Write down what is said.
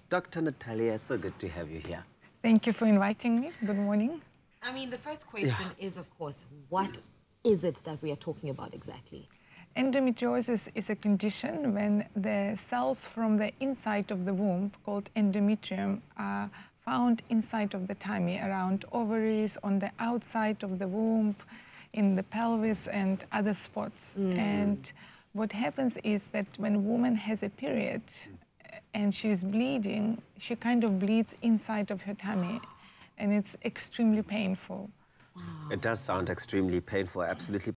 right. Dr. Natalia, it's so good to have you here. Thank you for inviting me. Good morning. I mean, the first question yeah. is, of course, what is it that we are talking about exactly? Endometriosis is a condition when the cells from the inside of the womb, called endometrium, are found inside of the tummy, around ovaries, on the outside of the womb, in the pelvis, and other spots. Mm. And what happens is that when a woman has a period and she's bleeding, she kind of bleeds inside of her tummy, and it's extremely painful. It does sound extremely painful, absolutely.